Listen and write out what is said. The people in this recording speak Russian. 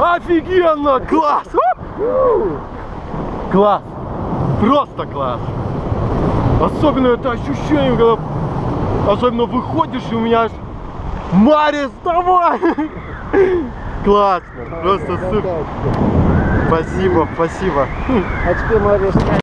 Офигенно! Класс! Класс! Просто класс! Особенно это ощущение, когда особенно выходишь и у меня аж Марис, давай! Классно! Просто супер! Спасибо, спасибо! А теперь Марис.